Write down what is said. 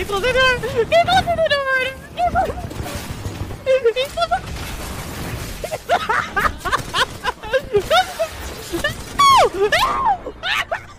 Nicholas, Nicholas, Nicholas, in the door! Nicholas! Nicholas! no! no!